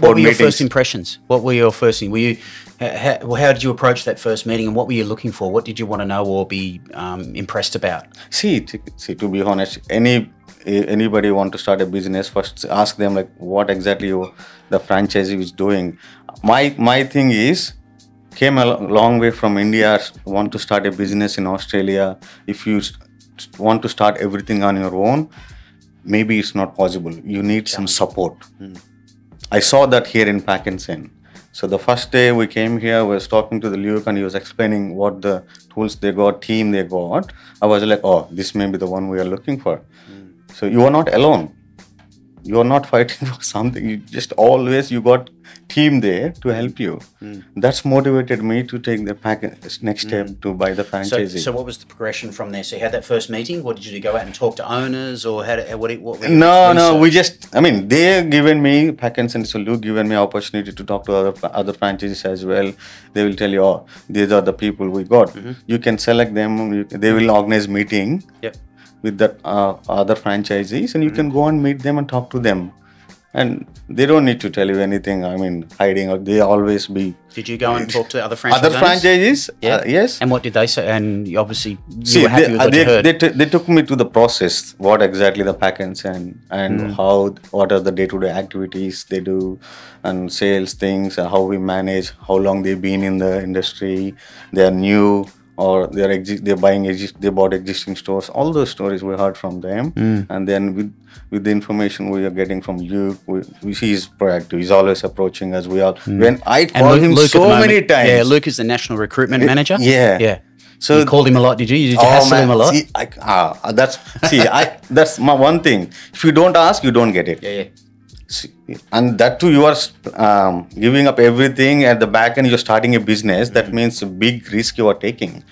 What were your meetings. first impressions? What were your first? thing? Were you? How, how, did you approach that first meeting, and what were you looking for? What did you want to know or be um, impressed about? see t- see to be honest any anybody want to start a business first ask them like what exactly you, the franchisee is doing my my thing is came a long way from india want to start a business in australia if you want to start everything on your own maybe it's not possible you need some support I saw that here in PACK & SEND. So the first day we came here, I was talking to the Luke and he was explaining what the tools they got, team they got. I was like, oh, this may be the one we are looking for. So you are not alone. You are not fighting for something. You just always you got team there to help you. Hmm. That's motivated me to take the pack next hmm. step to buy the So, so what was the progression from there? So you had that first meeting. What did you do? Go out and talk to owners, or how? Did, what? did- what No, no, we just, I mean, they given me, PACK & SEND so Luke given me opportunity to talk to other other franchises as well. They will tell you, oh, these are the people we got. Mm-hmm. You can select them. They will organize meeting Yep. with the uh, other franchisees, and you mm-hmm. can go and meet them and talk to them. And they don't need to tell you anything. I mean, hiding. Or they always be Did you go and talk to other franchise other franchises. Yeah. uh, yes. And what did they say? And you obviously you See, were happy they, with uh, what they, you heard. they, t- they took me to the process, what exactly the packets and and Hmm. how what are the day to day activities they do, and sales things, and how we manage, how long they've been in the industry, they are new or they're exi- they're buying exist they bought existing stores. All those stories we heard from them, Hmm. and then with with the information we are getting from Luke, we, we he's proactive. He's always approaching us. We all when I. Call him Luke so many times. Yeah, Luke is the national recruitment manager. yeah. yeah. So you called him a lot, did you? Did you hassle him a lot? See, I, ah, that's see, I that's my one thing. If you don't ask, you don't get it. yeah, yeah. And that too, you are um, giving up everything at the back, and you're starting a business. That means a big risk you are taking.